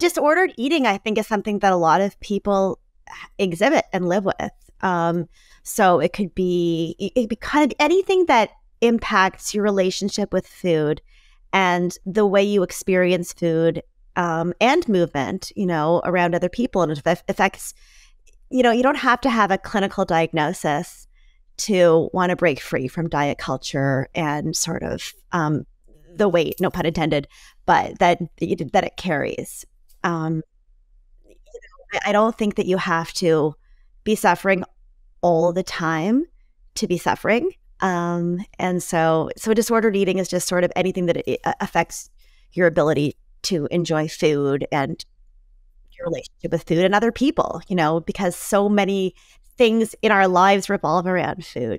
disordered eating, I think, is something that a lot of people exhibit and live with. Um, so it could be it be kind of anything that impacts your relationship with food and the way you experience food um, and movement, you know, around other people, and it affects. You know, you don't have to have a clinical diagnosis to want to break free from diet culture and sort of um, the weight, no pun intended, but that that it carries. Um, you know, I don't think that you have to be suffering all the time to be suffering. Um, and so, so disordered eating is just sort of anything that affects your ability to enjoy food and your relationship with food and other people, you know, because so many things in our lives revolve around food.